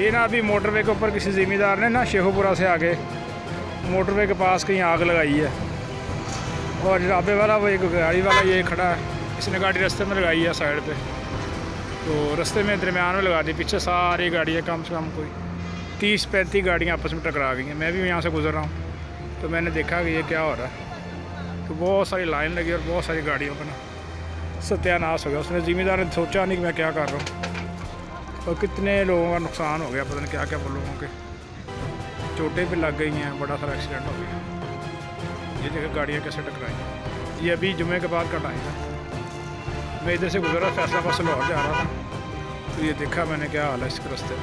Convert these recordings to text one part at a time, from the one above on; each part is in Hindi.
ये ना अभी मोटरवे के ऊपर किसी ज़िम्मेदार ने ना शेखोपुरा से आगे मोटरवे के पास कहीं आग लगाई है। और जराबे वाला वो एक गाड़ी वाला ये खड़ा है, इसने गाड़ी रास्ते में लगाई है साइड पे। तो रास्ते में दरमियान में लगा दी, पीछे सारी गाड़ियाँ कम से कम कोई तीस, पैंतीस गाड़ियाँ आपस में टकरा गई हैं। मैं भी यहाँ से गुजर रहा हूँ तो मैंने देखा कि ये क्या हो रहा है। तो बहुत सारी लाइन लगी और बहुत सारी गाड़ियों का ना सत्यानाश हो गया। उसने ज़िम्मेदार ने सोचा नहीं कि मैं क्या कर रहा हूँ। और कितने लोगों का नुकसान हो गया, पता नहीं क्या क्या लोगों के चोटें भी लग गई हैं, बड़ा सारा एक्सीडेंट हो गया। ये जगह गाड़ियाँ कैसे टकराई? ये अभी जुमे के बाद का टाइम मैं इधर से गुजरा फैसला बस लाहौर जा रहा था। तो ये देखा मैंने क्या हाल है इस रस्ते।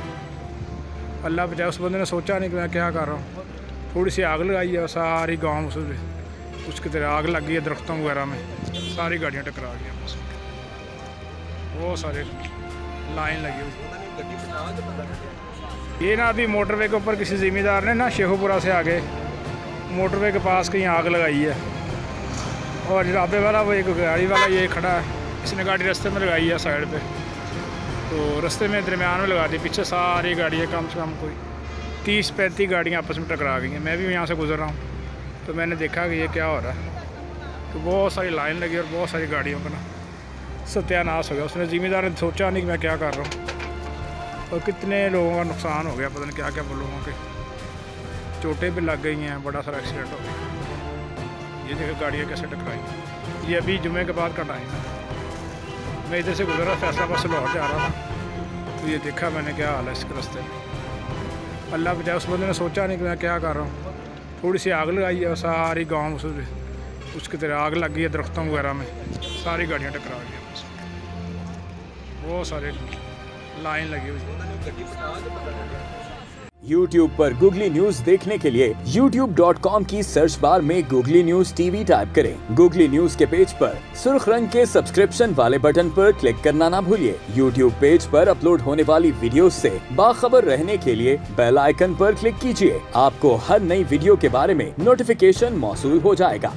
अल्लाह बचाए उस बंदे ने सोचा नहीं कि मैं क्या कर रहा हूँ। थोड़ी सी आग लगाई है सारी गाँव उस उसकी तरह आग लग गई है दरख्तों वगैरह में। सारी गाड़ियाँ टकरा गई बहुत सारे लाइन लगी ये ना अभी मोटरवे के ऊपर किसी ज़िम्मेदार ने ना शेखोपुरा से आगे मोटरवे के पास कहीं आग लगाई है। और जराबे वाला, वो एक गाड़ी वाला ये खड़ा है। इसने गाड़ी रास्ते में लगाई है साइड पे। तो रास्ते में दरमियान में लगा दी। पीछे सारी गाड़ियाँ कम से कम कोई तीस, पैंतीस गाड़ियाँ आपस में टकरा गई हैं। मैं भी यहाँ से गुजर रहा हूँ। तो मैंने देखा कि ये क्या हो रहा है। तो बहुत सारी लाइन लगी और बहुत सारी गाड़ियों का ना सत्यानाश हो गया। उसने ज़िम्मेदार ने सोचा नहीं कि मैं क्या कर रहा हूँ। और कितने लोगों का नुकसान हो गया, पता नहीं क्या क्या लोगों के। चोटें भी लग गई हैं, बड़ा सारा एक्सीडेंट हो गया। ये जगह गाड़ियाँ कैसे टकराई। ये अभी जुमे के बाद का टाइम है मैं इधर से गुजरा फैसला बस लाहौर जा रहा था तो ये देखा मैंने क्या हाल है इस रस्ते में। अल्लाह बजाय उस बंदे ने सोचा नहीं कि मैं क्या कर रहा हूँ। थोड़ी सी आग लगाई है सारी गाँव उस उसकी तरह आग लग गई है, दरख्तों वगैरह में। सारी गाड़ियाँ टकरा गई बहुत सारे लाइन लगी हुई YouTube पर गूगली न्यूज़ देखने के लिए YouTube.com की सर्च बार में गूगली न्यूज़ टीवी टाइप करें। गूगली न्यूज़ के पेज पर सुर्ख रंग के सब्सक्रिप्शन वाले बटन पर क्लिक करना ना भूलिए। YouTube पेज पर अपलोड होने वाली वीडियोस से बाखबर रहने के लिए बेल आइकन पर क्लिक कीजिए। आपको हर नई वीडियो के बारे में नोटिफिकेशन मौसू हो जाएगा।